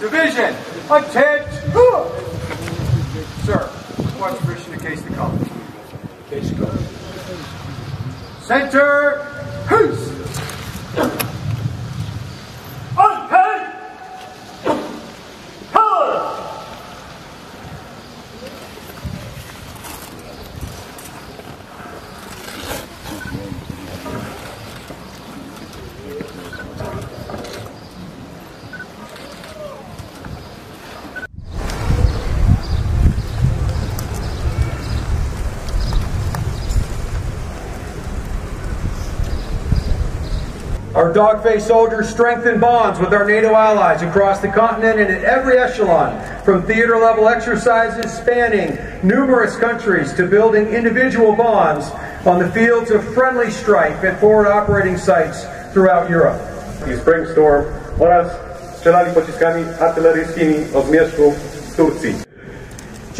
Division attend! Sir, what's permission to case the colors? Case the colors. Center, who's? Uncut! Color! Our dog-faced soldiers strengthen bonds with our NATO allies across the continent and at every echelon, from theater-level exercises spanning numerous countries to building individual bonds on the fields of friendly strife at forward operating sites throughout Europe. i Spring-Storm oraz strzelali pociskami artyleryjskimi od zmierzchu Turcji.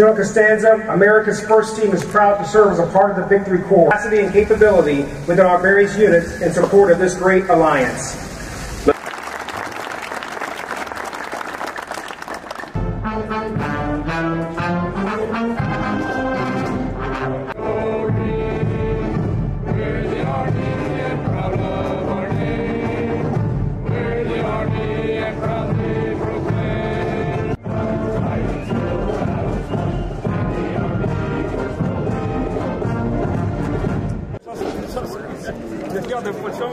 General Costanza, America's first team is proud to serve as a part of the Victory Corps. Capacity and capability within our various units in support of this great alliance. de fusión.